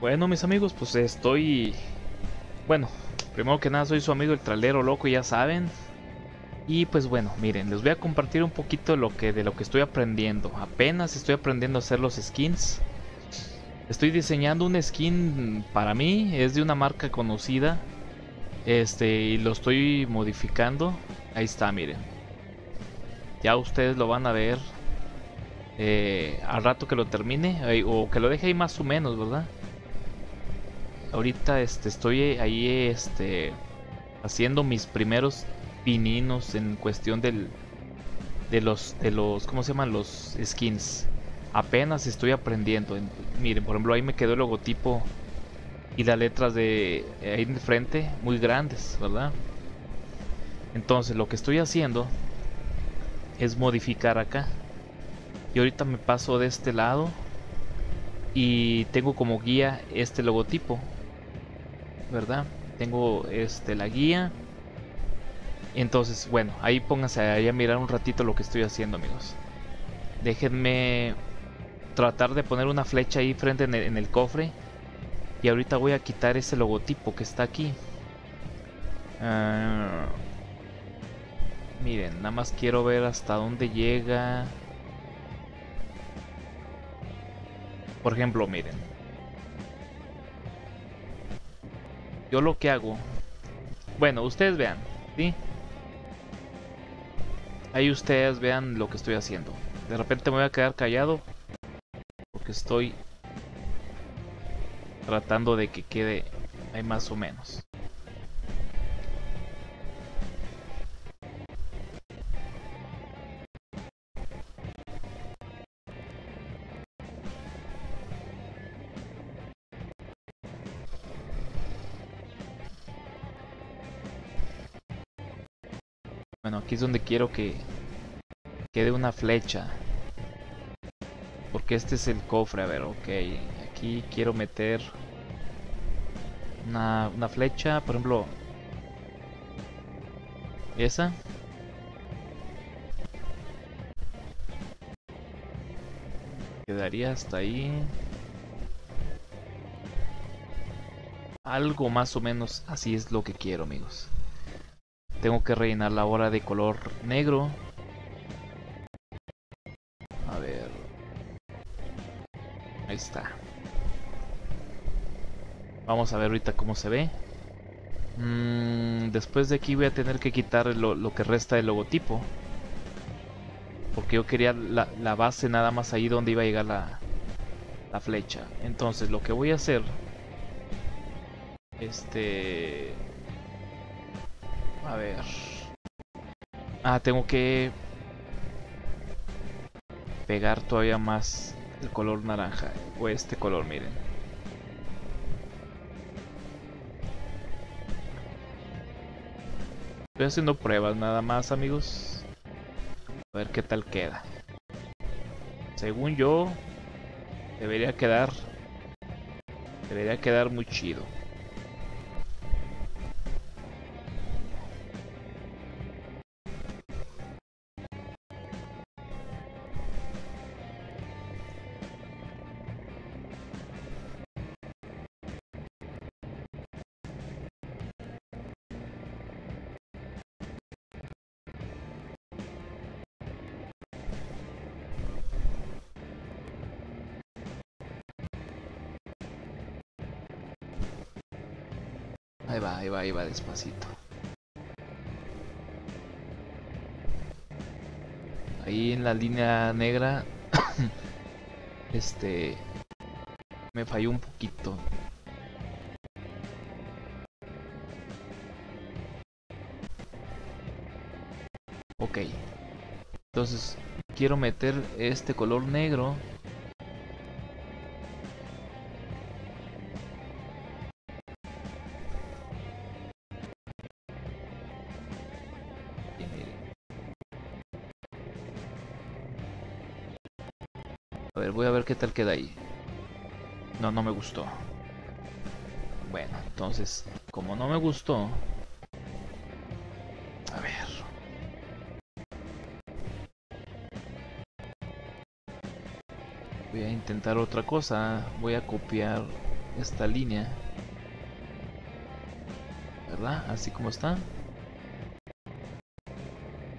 Bueno, mis amigos, pues estoy... Bueno, primero que nada soy su amigo el tralero loco, ya saben. Y pues bueno, miren, les voy a compartir un poquito lo que, de lo que estoy aprendiendo. Apenas estoy aprendiendo a hacer los skins. Estoy diseñando un skin para mí, es de una marca conocida. Este, y lo estoy modificando. Ahí está, miren. Ya ustedes lo van a ver eh, al rato que lo termine. o que lo deje ahí más o menos, ¿verdad? Ahorita este, estoy ahí este, haciendo mis primeros pininos en cuestión del, de los, de los, ¿cómo se llaman? Los skins. Apenas estoy aprendiendo. Miren, por ejemplo, ahí me quedó el logotipo y las letras de ahí en frente muy grandes, ¿verdad? Entonces lo que estoy haciendo es modificar acá. Y ahorita me paso de este lado y tengo como guía este logotipo. ¿Verdad? Tengo este la guía. Entonces, bueno, ahí pónganse ahí a mirar un ratito lo que estoy haciendo, amigos. Déjenme tratar de poner una flecha ahí frente en el, cofre. Y ahorita voy a quitar ese logotipo que está aquí. Ah, miren, nada más quiero ver hasta dónde llega. Por ejemplo, miren. Yo lo que hago... Bueno, ustedes vean, ¿sí? Ahí ustedes vean lo que estoy haciendo. De repente me voy a quedar callado. Porque estoy tratando de que quede ahí más o menos. Es donde quiero que quede una flecha. Porque este es el cofre, a ver, ok. Aquí quiero meter una, una flecha, por ejemplo. Esa. Quedaría hasta ahí. Algo más o menos así es lo que quiero, amigos. Tengo que rellenar la hora de color negro. A ver. Ahí está. Vamos a ver ahorita cómo se ve. Mm, después de aquí voy a tener que quitar lo, que resta del logotipo. Porque yo quería la, la, base nada más ahí donde iba a llegar la, la flecha. Entonces lo que voy a hacer... Este... A ver. Ah, tengo que pegar todavía más el color naranja o este color, miren. Estoy haciendo pruebas nada más, amigos. A ver qué tal queda. Según yo, debería quedar debería quedar muy chido. Despacito. Ahí en la línea negra, este, me falló un poquito. Ok. Entonces, quiero meter este color negro queda ahí. No, no me gustó. Bueno, entonces, como no me gustó... A ver... Voy a intentar otra cosa. Voy a copiar esta línea. ¿Verdad? Así como está.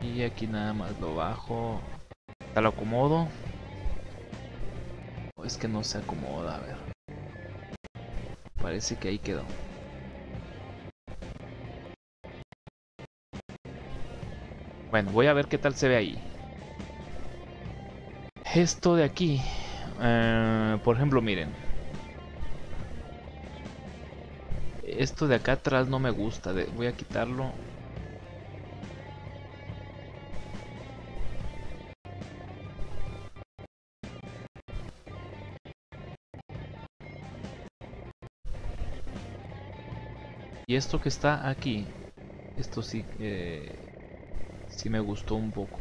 Y aquí nada más lo bajo. Te lo acomodo. Es que no se acomoda, a ver. Parece que ahí quedó. Bueno, voy a ver qué tal se ve ahí. Esto de aquí. Eh, por ejemplo, miren. Esto de acá atrás no me gusta. voy a quitarlo. Esto que está aquí, esto sí, sí me gustó un poco.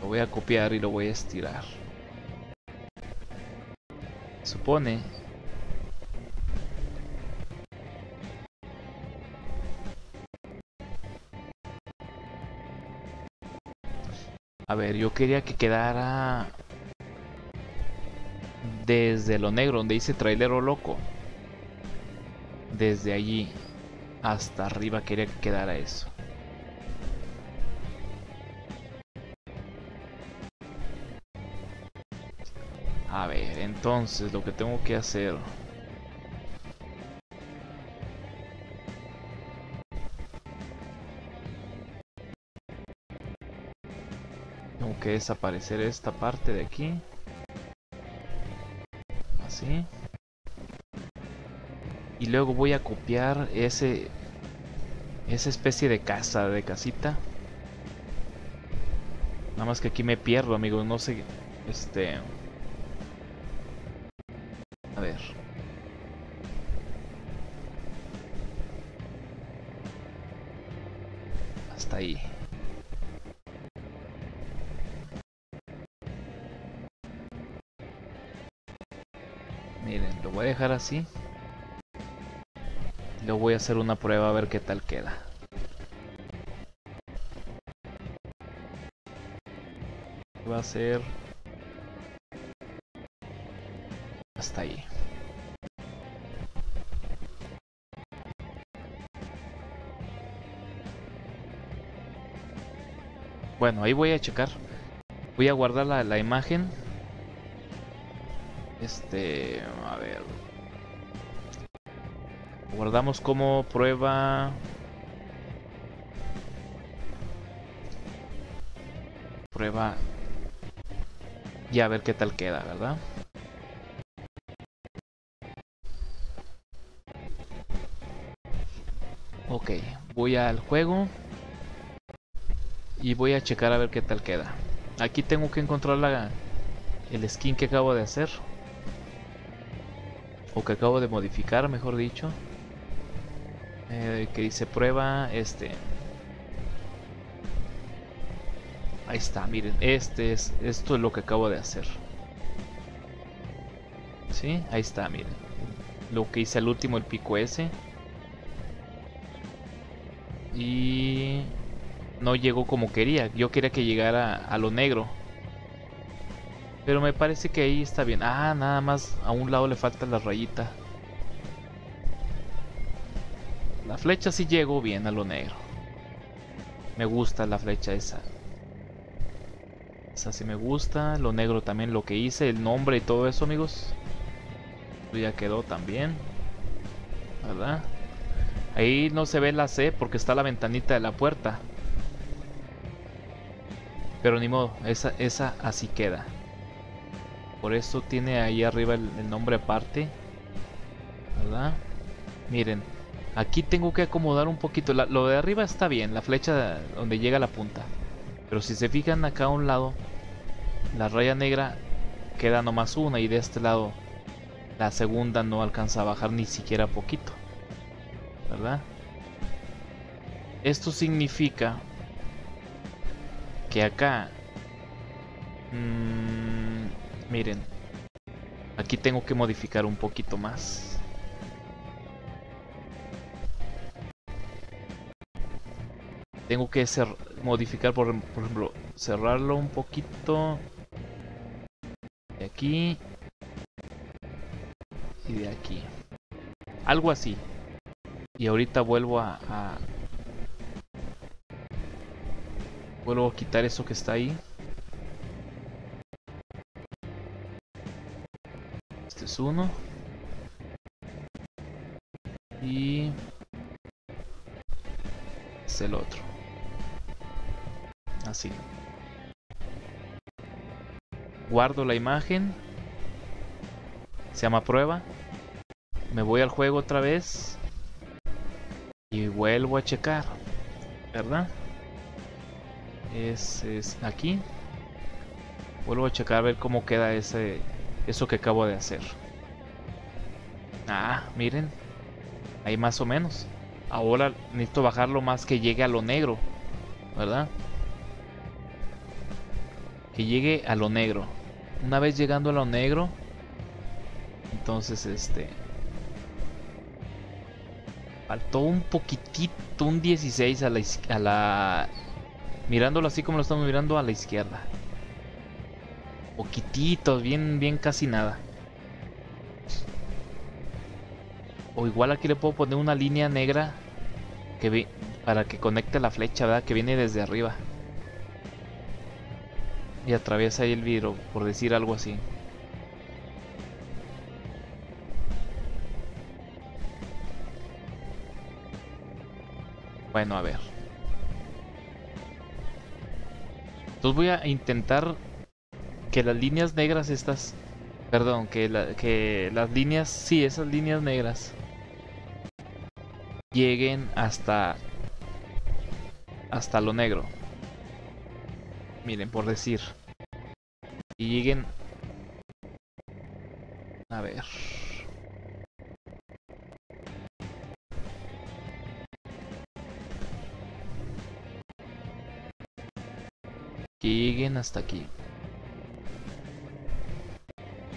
Lo voy a copiar y lo voy a estirar. Supone A ver, yo quería que quedara desde lo negro, donde dice trailero loco. Desde allí hasta arriba quería que quedara eso. A ver, entonces lo que tengo que hacer... Tengo que desaparecer esta parte de aquí. Y luego voy a copiar ese esa especie de casa, de casita. Nada más que aquí me pierdo, amigos, no sé este A ver. Hasta ahí. Miren, lo voy a dejar así. Lo voy a hacer una prueba a ver qué tal queda. Va a ser... Hasta ahí. Bueno, ahí voy a checar. Voy a guardar la imagen este, a ver. Guardamos como prueba. Prueba. Y a ver qué tal queda, ¿verdad? Ok, voy al juego. Y voy a checar a ver qué tal queda. Aquí tengo que encontrar la, el skin que acabo de hacer o que acabo de modificar, mejor dicho, eh, que dice prueba este. Ahí está, miren, este es esto es lo que acabo de hacer. Sí, ahí está, miren. Lo que hice al último, el pico ese. Y no llegó como quería. Yo quería que llegara a lo negro. Pero me parece que ahí está bien. Ah, nada más a un lado le falta la rayita. La flecha sí llegó bien a lo negro. Me gusta la flecha esa. Esa sí me gusta. Lo negro también lo que hice. El nombre y todo eso, amigos. Ya quedó también. ¿Verdad? Ahí no se ve la C porque está la ventanita de la puerta. Pero ni modo, esa, esa así queda. Por eso tiene ahí arriba el, nombre aparte. ¿Verdad? Miren, aquí tengo que acomodar un poquito. lo de arriba está bien, la flecha donde llega la punta. Pero si se fijan acá a un lado, la raya negra queda nomás una y de este lado la segunda no alcanza a bajar ni siquiera poquito. ¿Verdad? Esto significa que acá... Mmm, Miren. Aquí tengo que modificar un poquito más. Tengo que modificar, por, ejemplo, cerrarlo un poquito. De aquí. y de aquí. Algo así. Y ahorita vuelvo a, a... Vuelvo a quitar eso que está ahí. Este es uno. Y... Es el otro. Así. Guardo la imagen. Se llama prueba. Me voy al juego otra vez. Y vuelvo a checar. ¿Verdad? Es, es aquí. Vuelvo a checar a ver cómo queda ese eso que acabo de hacer. Ah, miren. Ahí más o menos. Ahora necesito bajarlo más que llegue a lo negro. ¿Verdad? Llegue a lo negro. Una vez llegando a lo negro. Entonces este... Faltó un poquitito, un 16 a la, a la... Mirándolo así como lo estamos mirando a la izquierda. Poquititos, bien, bien casi nada. O igual aquí le puedo poner una línea negra que para que conecte la flecha, ¿verdad? Que viene desde arriba. Y atraviesa ahí el vidrio, por decir algo así. Bueno, a ver. Entonces voy a intentar que las líneas negras estas... Perdón, que, que las líneas... Sí, esas líneas negras. Lleguen hasta... Hasta lo negro. Miren, por decir. Y lleguen... A ver... que lleguen hasta aquí.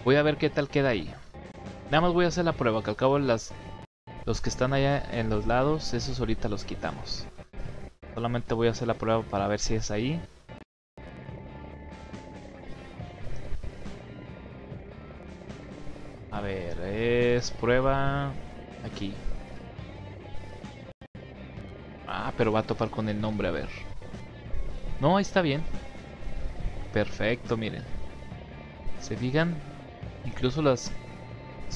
Voy a ver qué tal queda ahí. Nada más voy a hacer la prueba, que al cabo las, los que están allá en los lados, esos ahorita los quitamos. Solamente voy a hacer la prueba para ver si es ahí. Ver, es prueba aquí. Ah, pero va a topar con el nombre, a ver. No, ahí está bien. Perfecto, miren. ¿Se fijan? Incluso las,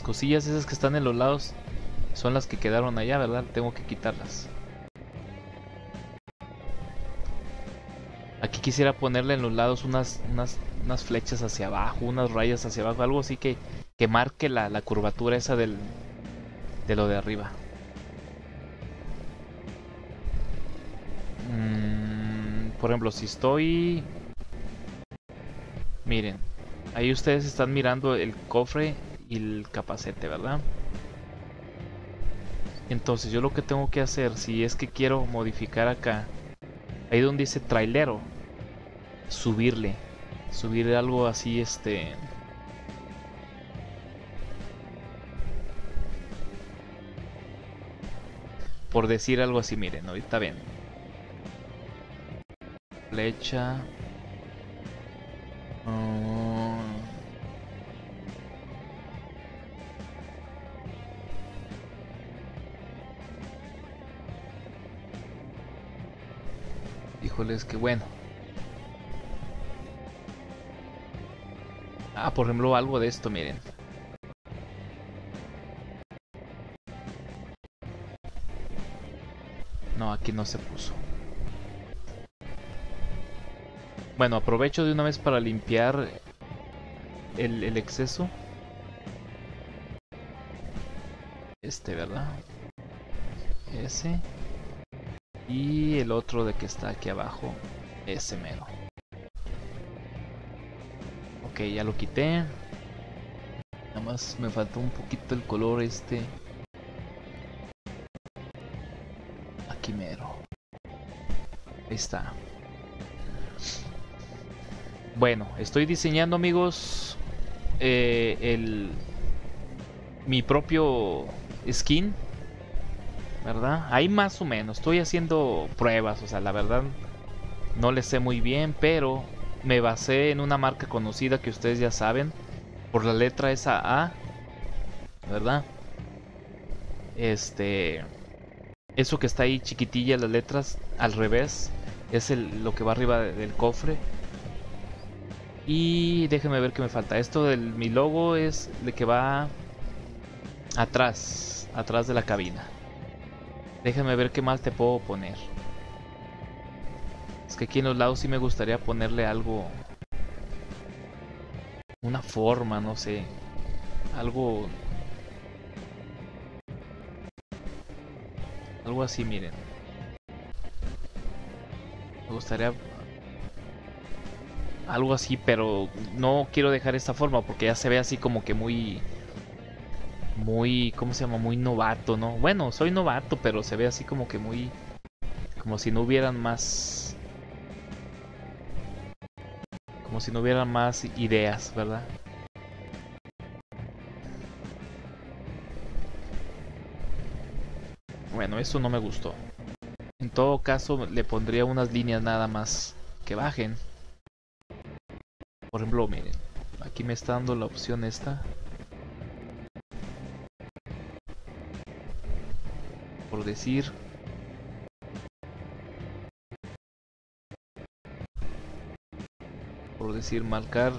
cosillas esas que están en los lados son las que quedaron allá, ¿verdad? Tengo que quitarlas. Aquí quisiera ponerle en los lados unas, unas, unas flechas hacia abajo, unas rayas hacia abajo, algo así que, que marque la, la curvatura esa del, de lo de arriba. Mm, por ejemplo, si estoy Miren, ahí ustedes están mirando el cofre y el capacete, ¿verdad? Entonces yo lo que tengo que hacer, si es que quiero modificar acá, ahí donde dice trailero, subirle, subir algo así, este... Por decir algo así, miren, ahorita ven. Flecha, Oh. Híjoles, que bueno. Ah, por ejemplo, algo de esto, miren. No, aquí no se puso. Bueno, aprovecho de una vez para limpiar el, exceso. Este, ¿verdad? Ese. Y el otro de que está aquí abajo. Ese mero. Ok, ya lo quité. Nada más me faltó un poquito el color este. Está. Bueno, estoy diseñando amigos eh, el, mi propio skin, ¿verdad? Ahí más o menos, estoy haciendo pruebas, o sea, la verdad no le sé muy bien, pero me basé en una marca conocida que ustedes ya saben, por la letra esa A, ¿verdad? Este... Eso que está ahí chiquitilla, las letras al revés, es el, lo que va arriba del cofre. Y déjenme ver qué me falta. Esto del mi logo es de que va atrás, atrás de la cabina. Déjenme ver qué más te puedo poner. Es que aquí en los lados sí me gustaría ponerle algo. Una forma, no sé. Algo Algo así, miren. Me gustaría... Algo así, pero no quiero dejar esta forma porque ya se ve así como que muy... Muy... ¿Cómo se llama? Muy novato, ¿no? Bueno, soy novato, pero se ve así como que muy... Como si no hubieran más... Como si no hubieran más ideas, ¿verdad? Bueno, eso no me gustó. En todo caso, le pondría unas líneas nada más que bajen. Por ejemplo, miren, aquí me está dando la opción esta. Por decir... Por decir, marcar...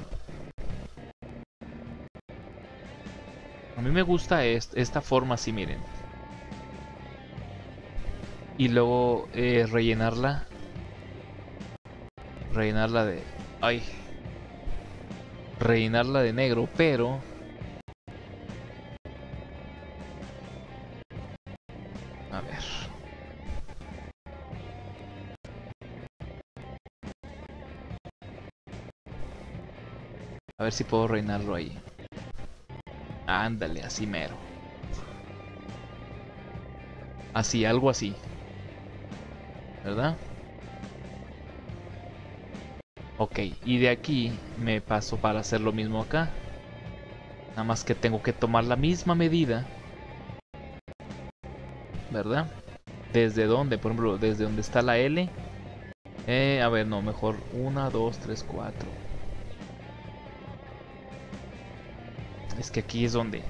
A mí me gusta esta forma así, miren y luego eh, rellenarla. Rellenarla de ay rellenarla de negro pero a ver. A ver si puedo rellenarlo ahí. Ándale así mero. Así algo así ¿verdad? Ok, y de aquí me paso para hacer lo mismo acá. Nada más que tengo que tomar la misma medida. ¿Verdad? ¿Desde dónde? Por ejemplo, desde donde está la L. Eh, a ver, no, mejor 1, 2, 3, 4. Es que aquí es donde...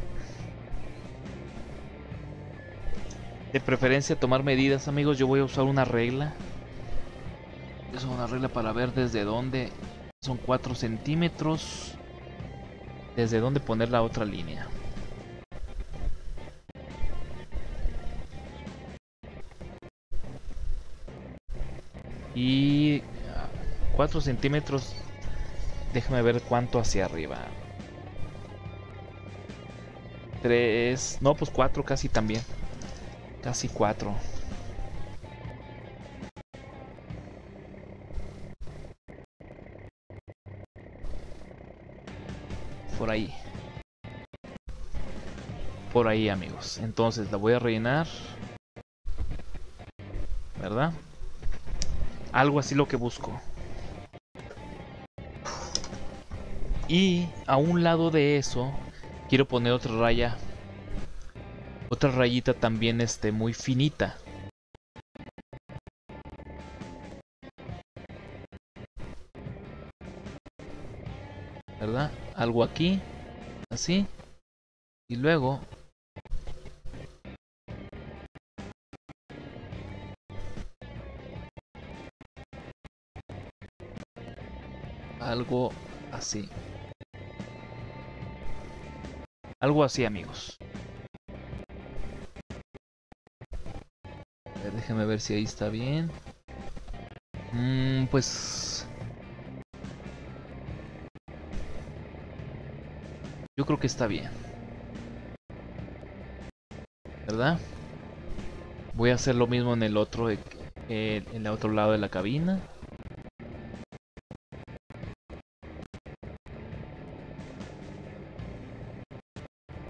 De preferencia tomar medidas amigos, yo voy a usar una regla. Es una regla para ver desde dónde son 4 centímetros. Desde dónde poner la otra línea. Y 4 centímetros. Déjame ver cuánto hacia arriba. 3. No, pues 4 casi también. Casi cuatro. Por ahí. Por ahí, amigos. Entonces la voy a rellenar. ¿Verdad? Algo así lo que busco. Y a un lado de eso quiero poner otra raya otra rayita también este, muy finita. ¿Verdad? Algo aquí. Así. Y luego... Algo así. Algo así amigos. Déjeme ver si ahí está bien. Mm, pues... Yo creo que está bien. ¿Verdad? Voy a hacer lo mismo en el otro, eh, en el otro lado de la cabina.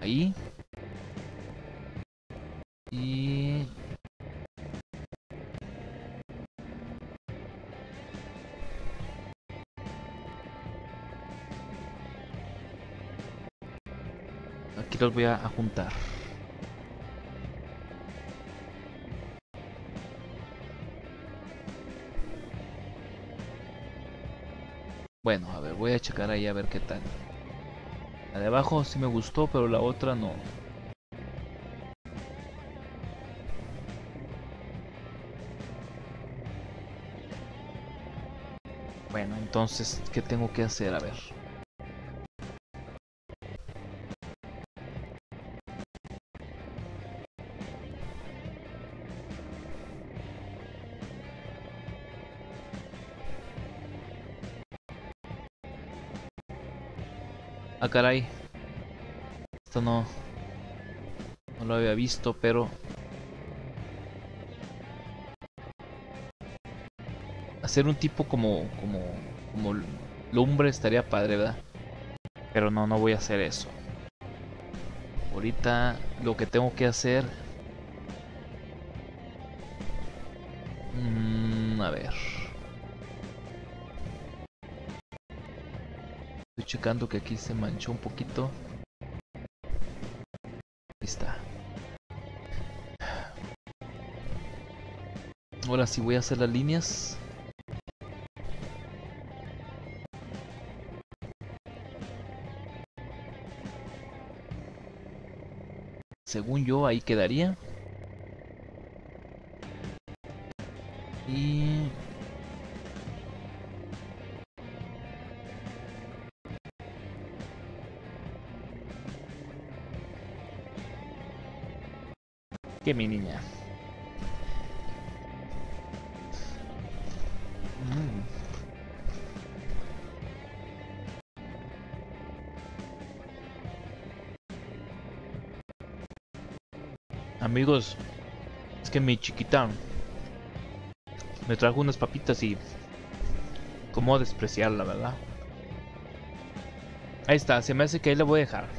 Ahí. aquí los voy a juntar. Bueno, a ver, voy a checar ahí a ver qué tal. La de abajo sí me gustó, pero la otra no. Bueno, entonces, ¿qué tengo que hacer? A ver. Ah, caray. Esto no... No lo había visto, pero... Hacer un tipo como... Como... Como lumbre estaría padre, ¿verdad? Pero no, no voy a hacer eso. Ahorita lo que tengo que hacer... Mm, a ver... checando que aquí se manchó un poquito. Está. Ahora sí voy a hacer las líneas. Según yo, ahí quedaría. Y mi niña. Mm. Amigos, es que mi chiquita me trajo unas papitas y cómo despreciarla, ¿verdad? Ahí está, se me hace que ahí le voy a dejar.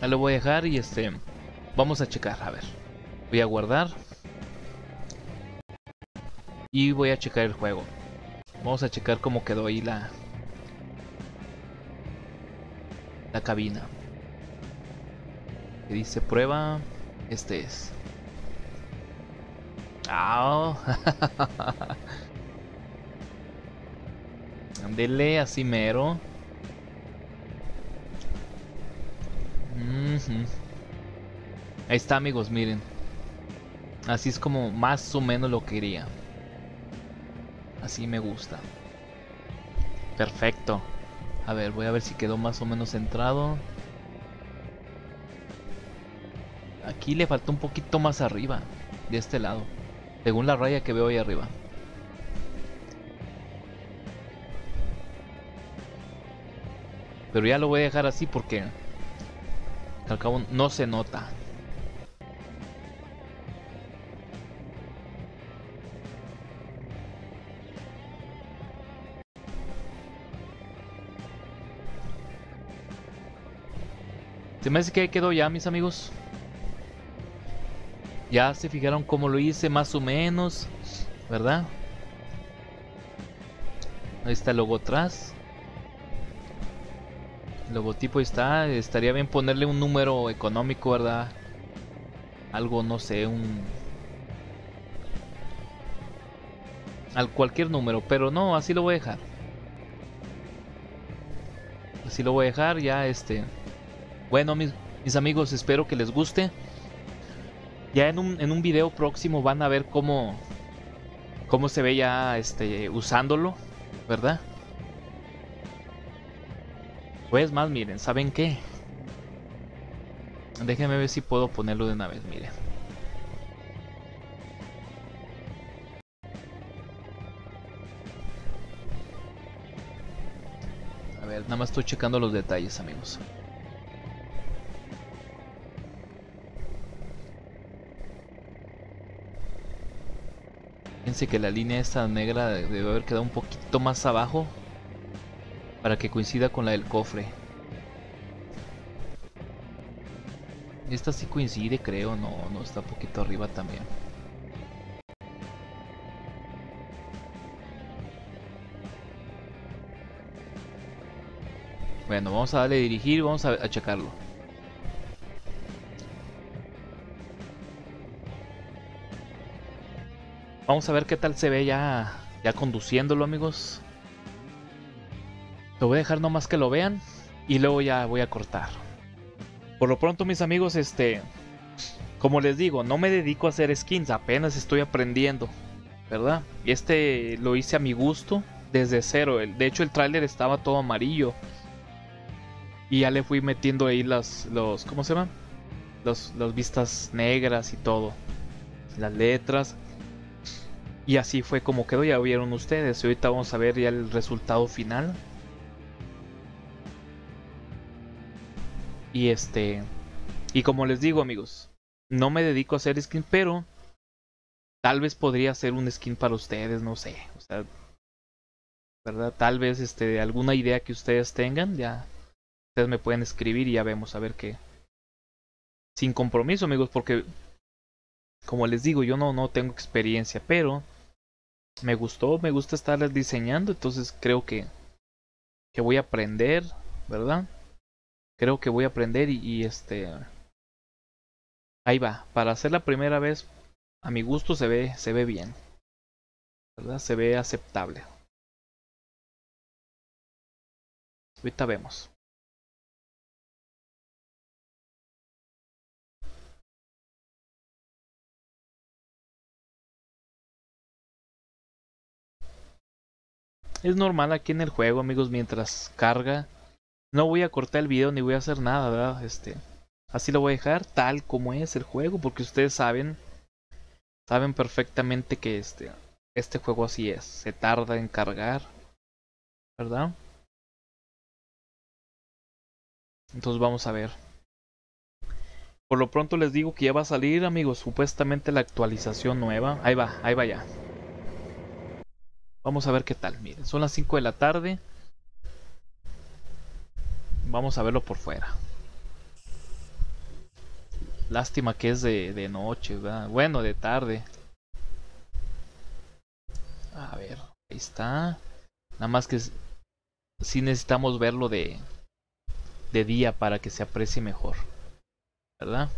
Ahí lo voy a dejar y este... Vamos a checar, a ver. Voy a guardar. Y voy a checar el juego. Vamos a checar cómo quedó ahí la... La cabina. Que dice prueba. Este es. Ah. Andele así mero. Ahí está amigos, miren. Así es como más o menos lo quería. Así me gusta. Perfecto. A ver, voy a ver si quedó más o menos centrado. Aquí le faltó un poquito más arriba. De este lado. Según la raya que veo ahí arriba. Pero ya lo voy a dejar así porque al cabo no se nota. Se me hace que ahí quedó ya, mis amigos. Ya se fijaron cómo lo hice, más o menos. ¿Verdad? Ahí está el logo atrás. El logotipo está. Estaría bien ponerle un número económico, ¿verdad? Algo, no sé, un... Al cualquier número, pero no, así lo voy a dejar. Así lo voy a dejar, ya este... Bueno, mis, amigos, espero que les guste. Ya en un, en un video próximo van a ver cómo... Cómo se ve ya este, usándolo, ¿verdad? Pues más, miren, ¿saben qué? Déjenme ver si puedo ponerlo de una vez, miren. A ver, nada más estoy checando los detalles, amigos. Fíjense que la línea esta negra debe haber quedado un poquito más abajo para que coincida con la del cofre. Esta sí coincide, creo. No, no está un poquito arriba también. Bueno, vamos a darle a dirigir, vamos a, a checarlo. Vamos a ver qué tal se ve ya, ya conduciéndolo, amigos. Lo voy a dejar nomás que lo vean y luego ya voy a cortar. Por lo pronto, mis amigos, este... Como les digo, no me dedico a hacer skins, apenas estoy aprendiendo. ¿verdad? Y este lo hice a mi gusto desde cero. De hecho, el tráiler estaba todo amarillo. Y ya le fui metiendo ahí las, los, ¿cómo se llama? Los, las vistas negras y todo. Las letras. Y así fue como quedó, ya vieron ustedes. Y ahorita vamos a ver ya el resultado final. Y este... Y como les digo amigos, no me dedico a hacer skin, pero tal vez podría hacer un skin para ustedes, no sé. O sea, ¿verdad? Tal vez este, alguna idea que ustedes tengan, ya ustedes me pueden escribir y ya vemos a ver qué. Sin compromiso, amigos, porque como les digo, yo no, no tengo experiencia, pero me gustó, me gusta estar diseñando, entonces creo que, que voy a aprender, ¿verdad? Creo que voy a aprender y, y este ahí va, para hacer la primera vez a mi gusto se ve se ve bien. ¿Verdad? Se ve aceptable. Ahorita vemos. Es normal aquí en el juego, amigos, mientras carga. No voy a cortar el video ni voy a hacer nada, ¿verdad? Este, así lo voy a dejar tal como es el juego, porque ustedes saben, saben perfectamente que este, este juego así es. Se tarda en cargar, ¿verdad? Entonces vamos a ver. Por lo pronto les digo que ya va a salir, amigos, supuestamente la actualización nueva. Ahí va, ahí va ya. Vamos a ver qué tal. Miren, son las 5 de la tarde. Vamos a verlo por fuera. Lástima que es de, noche, ¿verdad? Bueno, de tarde. A ver, ahí está. Nada más que sí necesitamos verlo de, de día para que se aprecie mejor. ¿Verdad?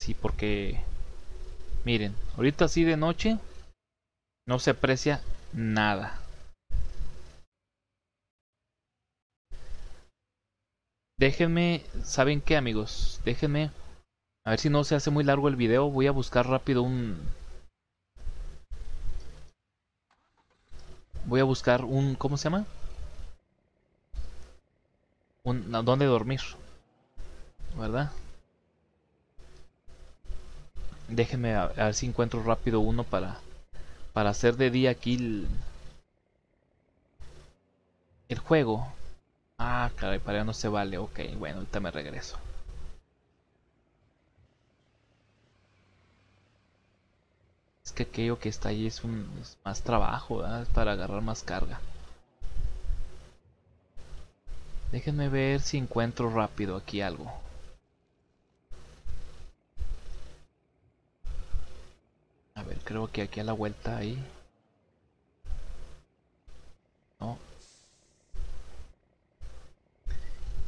Sí, porque Miren, ahorita así de noche no se aprecia nada. Déjenme, ¿saben qué amigos? Déjenme, a ver si no se hace muy largo el video, voy a buscar rápido un... Voy a buscar un, ¿cómo se llama? Un, ¿dónde dormir? ¿Verdad? Déjenme a, ver si encuentro rápido uno para, para hacer de día aquí el, juego. Ah, caray, para allá no se vale. Ok, bueno, ahorita me regreso. Es que aquello que está ahí es, un, más trabajo, ¿verdad? Es para agarrar más carga. Déjenme ver si encuentro rápido aquí algo. A ver, creo que aquí a la vuelta ahí. No.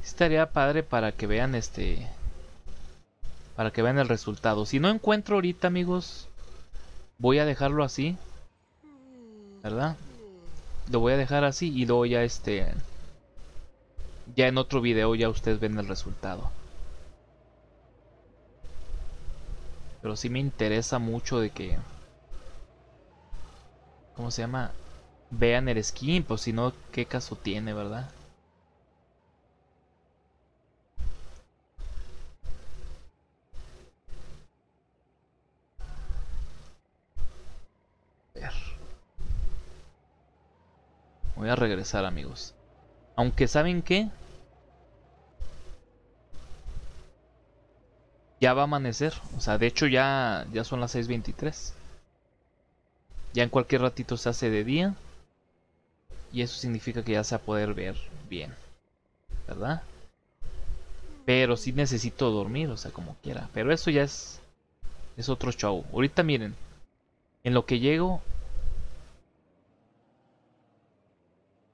Estaría padre para que vean este... Para que vean el resultado. Si no encuentro ahorita, amigos, voy a dejarlo así. ¿Verdad? Lo voy a dejar así y luego ya este... Ya en otro video ya ustedes ven el resultado. Pero sí me interesa mucho de que... ¿Cómo se llama? Vean el skin, pues si no, ¿qué caso tiene, verdad? Voy a regresar amigos. Aunque saben qué, ya va a amanecer. O sea, de hecho ya, ya son las 6.23. Ya en cualquier ratito se hace de día. Y eso significa que ya se va a poder ver bien. ¿Verdad? Pero sí necesito dormir, o sea, como quiera. Pero eso ya es, es otro show. Ahorita miren, en lo que llego...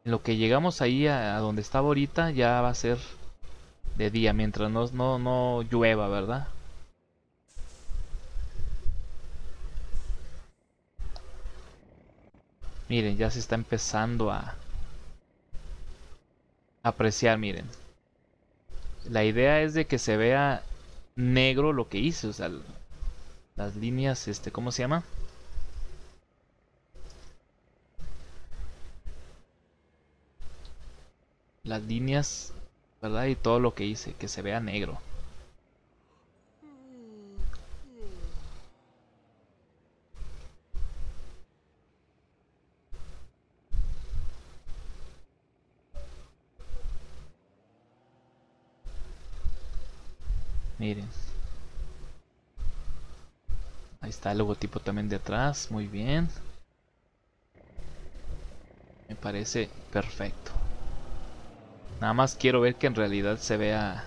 En lo que llegamos ahí a, donde estaba ahorita ya va a ser de día, mientras no, no, no llueva, ¿verdad? Miren, ya se está empezando a apreciar, miren. La idea es de que se vea negro lo que hice, o sea, las líneas, este, ¿cómo se llama? Las líneas, ¿verdad? Y todo lo que hice, que se vea negro. Miren. Ahí está el logotipo también de atrás. Muy bien. Me parece perfecto. Nada más quiero ver que en realidad se vea...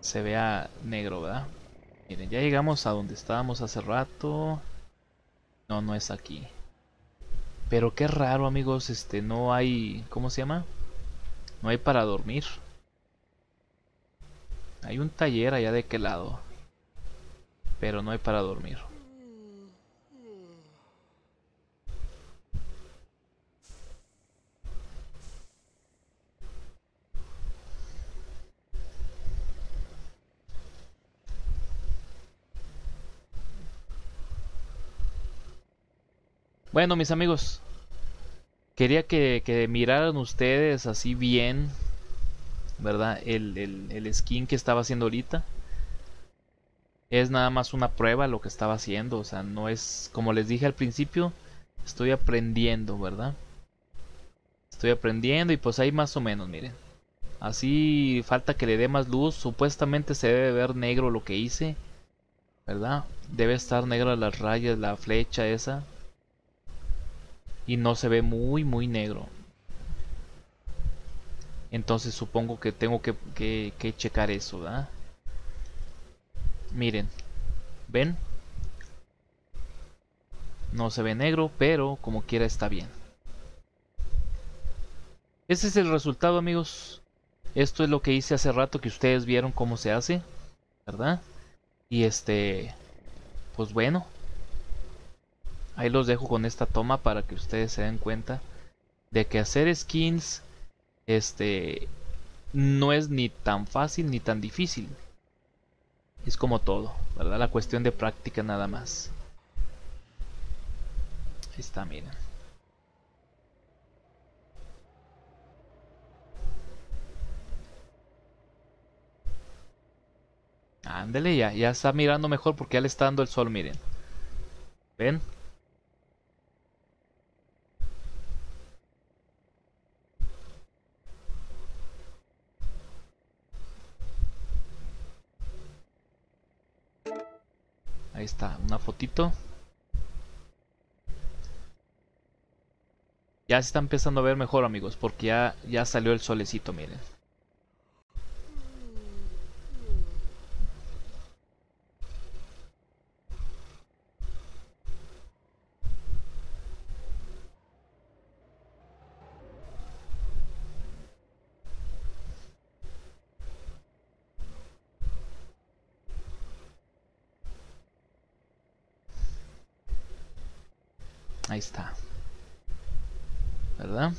Se vea negro, ¿verdad? Miren, ya llegamos a donde estábamos hace rato. No, no es aquí. Pero qué raro, amigos. Este, no hay... ¿Cómo se llama? No hay para dormir. Hay un taller allá de qué lado. Pero no hay para dormir. Bueno, mis amigos, quería que, que miraran ustedes así bien ¿verdad? El, el, skin que estaba haciendo ahorita es nada más una prueba lo que estaba haciendo, o sea, no es como les dije al principio, estoy aprendiendo, ¿verdad? Estoy aprendiendo y pues ahí más o menos, miren. Así falta que le dé más luz, supuestamente se debe ver negro lo que hice, ¿verdad? Debe estar negro las rayas, la flecha esa. Y no se ve muy, muy negro. Entonces supongo que tengo que, que, checar eso, ¿verdad? Miren, ¿ven? No se ve negro, pero como quiera está bien. Ese es el resultado, amigos. Esto es lo que hice hace rato que ustedes vieron cómo se hace, ¿verdad? Y este, pues bueno. Ahí los dejo con esta toma para que ustedes se den cuenta de que hacer skins este no es ni tan fácil ni tan difícil. Es como todo, ¿verdad? La cuestión de práctica nada más. Ahí está, miren. Ándele ya, ya está mirando mejor porque ya le está dando el sol, miren. ¿Ven? Ahí está, una fotito. Ya se está empezando a ver mejor, amigos, porque ya, ya salió el solecito, miren. Ahí está. ¿Verdad?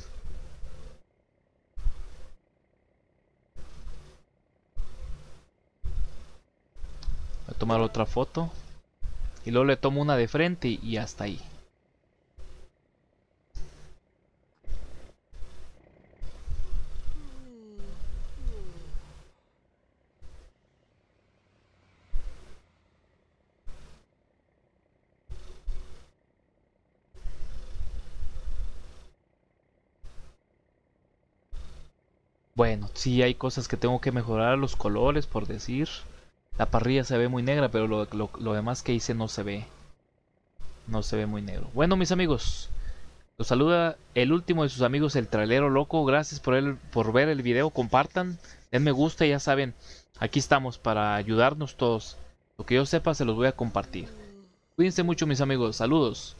Voy a tomar otra foto. Y luego le tomo una de frente y hasta ahí. Bueno, sí hay cosas que tengo que mejorar, los colores, por decir. La parrilla se ve muy negra, pero lo, demás que hice no se ve. No se ve muy negro. Bueno, mis amigos, los saluda el último de sus amigos, el trailero loco. Gracias por, el, por ver el video, compartan, den me gusta, ya saben, aquí estamos para ayudarnos todos. Lo que yo sepa se los voy a compartir. Cuídense mucho mis amigos, saludos.